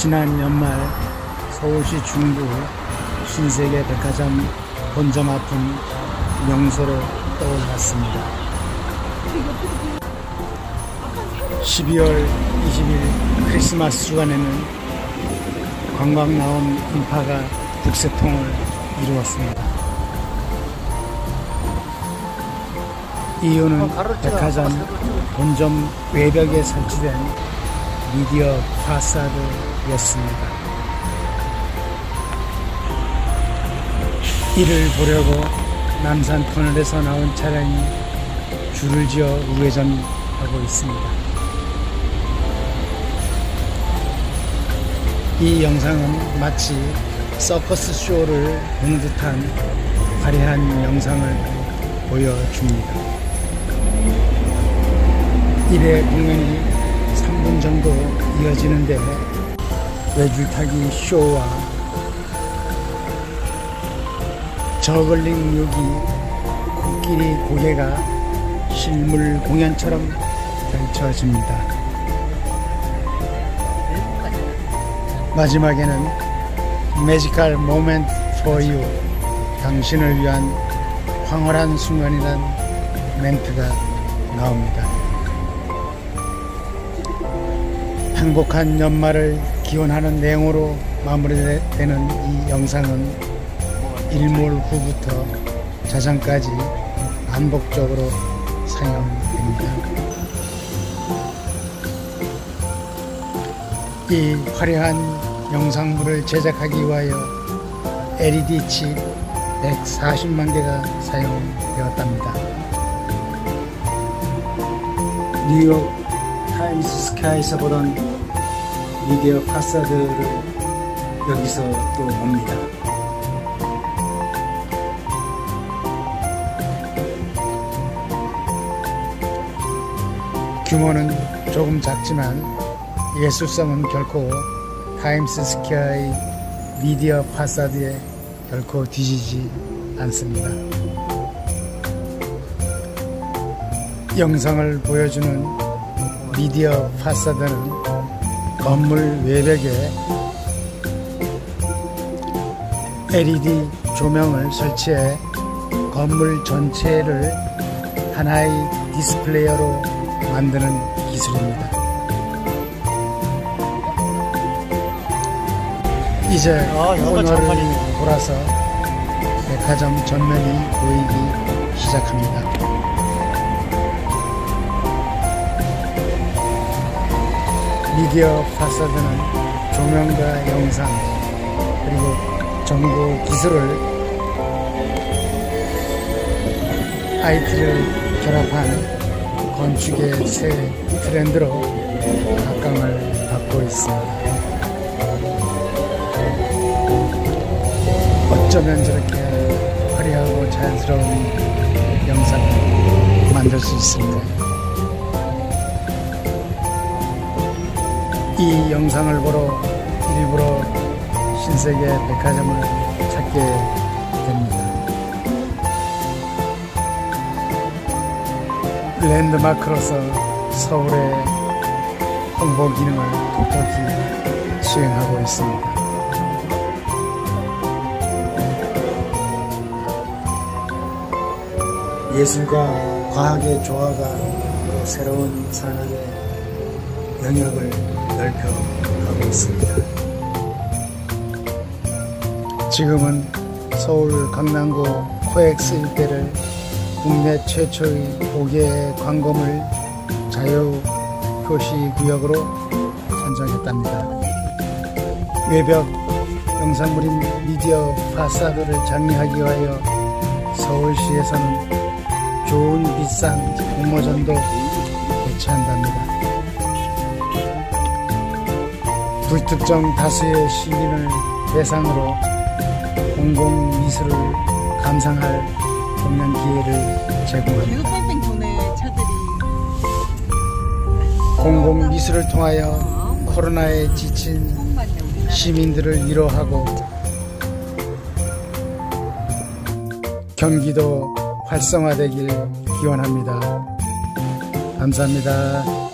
지난 연말 서울시 중구 신세계 백화점 본점 앞은 명소로 떠올랐습니다. 12월 20일 크리스마스 주간에는 관광 나온 인파가 북새통을 이루었습니다. 이유는 백화점 본점 외벽에 설치된 미디어 파사드 였습니다. 이를 보려고 남산 터널에서 나온 차량이 줄을 지어 우회전하고 있습니다. 이 영상은 마치 서커스 쇼를 보는 듯한 화려한 영상을 보여줍니다. 1회 공연이 3분 정도 이어지는데 외줄타기 쇼와 저글링 묘기, 코끼리 고개가 실물 공연처럼 펼쳐집니다. 마지막에는 매지컬 모멘트 for you 당신을 위한 황홀한 순간이란 멘트가 나옵니다. 행복한 연말을 기원하는 내용으로 마무리되는 이 영상은 일몰 후부터 자장까지 반복적으로 사용됩니다. 이 화려한 영상물을 제작하기 위하여 LED 칩 140만 개가 사용되었답니다. 뉴욕 타임스 스카이에서 보던 미디어 파사드를 여기서 또 봅니다. 규모는 조금 작지만 예술성은 결코 타임스 스퀘어의 미디어 파사드에 결코 뒤지지 않습니다. 영상을 보여주는 미디어 파사드는 건물 외벽에 LED 조명을 설치해 건물 전체를 하나의 디스플레이어로 만드는 기술입니다. 이제 아, 오늘을 돌아서 백화점 전면이 보이기 시작합니다. 미디어 파사드는 조명과 영상 그리고 정보 기술을 IT를 결합한 건축의 새 트렌드로 각광을 받고 있습니다. 어쩌면 저렇게 화려하고 자연스러운 영상을 만들 수 있습니다. 이 영상을 보러 일부러 신세계 백화점을 찾게 됩니다. 랜드마크로서 서울의 홍보 기능을 톡톡히 수행하고 있습니다. 예술과 과학의 조화가 새로운 산업의 영역을 넓혀가고 있습니다. 지금은 서울 강남구 코엑스 일대를 국내 최초의 5개 광검을 자유 표시 구역으로 선정했답니다. 외벽 영상물인 미디어 파사드를 장려하기 위하여 서울시에서는 좋은 비싼 공모전도 개최한답니다. 불특정 다수의 시민을 대상으로 공공미술을 감상할 공연 기회를 제공합니다. 공공 미술을 통하여 코로나에 지친 시민들을 위로하고 경기도 활성화되길 기원합니다. 감사합니다.